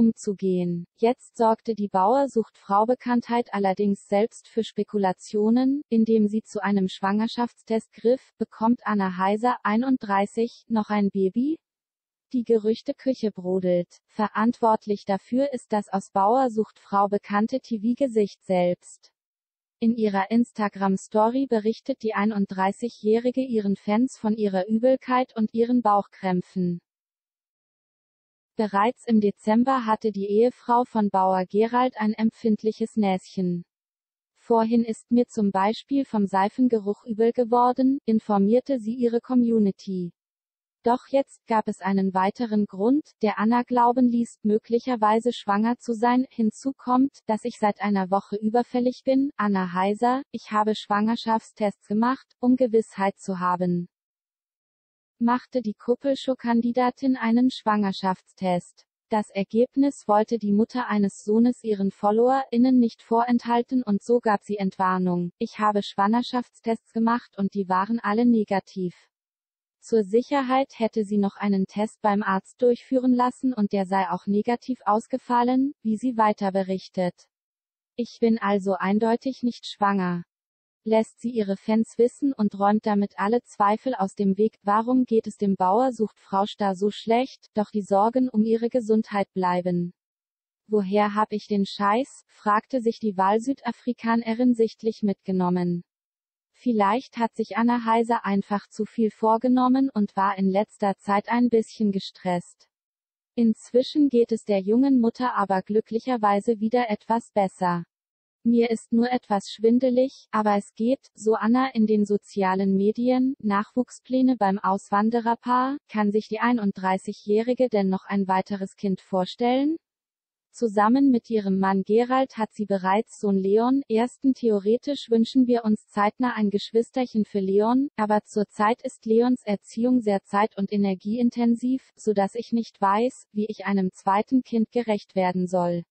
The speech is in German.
umzugehen. Jetzt sorgte die Bauersucht-Frau Bekanntheit allerdings selbst für Spekulationen, indem sie zu einem Schwangerschaftstest griff, bekommt Anna Heiser, 31, noch ein Baby? Die Gerüchteküche brodelt. Verantwortlich dafür ist das aus Bauersucht-Frau bekannte TV-Gesicht selbst. In ihrer Instagram-Story berichtet die 31-Jährige ihren Fans von ihrer Übelkeit und ihren Bauchkrämpfen. Bereits im Dezember hatte die Ehefrau von Bauer Gerald ein empfindliches Näschen. Vorhin ist mir zum Beispiel vom Seifengeruch übel geworden, informierte sie ihre Community. Doch jetzt gab es einen weiteren Grund, der Anna glauben ließ, möglicherweise schwanger zu sein. Hinzu kommt, dass ich seit einer Woche überfällig bin. Anna Heiser, ich habe Schwangerschaftstests gemacht, um Gewissheit zu haben. Machte die Kuppelshow-Kandidatin einen Schwangerschaftstest. Das Ergebnis wollte die Mutter eines Sohnes ihren FollowerInnen nicht vorenthalten und so gab sie Entwarnung. Ich habe Schwangerschaftstests gemacht und die waren alle negativ. Zur Sicherheit hätte sie noch einen Test beim Arzt durchführen lassen und der sei auch negativ ausgefallen, wie sie weiter berichtet. Ich bin also eindeutig nicht schwanger. Lässt sie ihre Fans wissen und räumt damit alle Zweifel aus dem Weg. Warum geht es dem Bauer sucht Frau Star so schlecht, doch die Sorgen um ihre Gesundheit bleiben. Woher hab ich den Scheiß? fragte sich die Wahlsüdafrikanerin sichtlich mitgenommen. Vielleicht hat sich Anna Heiser einfach zu viel vorgenommen und war in letzter Zeit ein bisschen gestresst. Inzwischen geht es der jungen Mutter aber glücklicherweise wieder etwas besser. Mir ist nur etwas schwindelig, aber es geht, so Anna in den sozialen Medien, Nachwuchspläne beim Auswandererpaar, kann sich die 31-Jährige denn noch ein weiteres Kind vorstellen? Zusammen mit ihrem Mann Gerald hat sie bereits Sohn Leon. Ersten theoretisch wünschen wir uns zeitnah ein Geschwisterchen für Leon, aber zurzeit ist Leons Erziehung sehr zeit- und energieintensiv, so dass ich nicht weiß, wie ich einem zweiten Kind gerecht werden soll.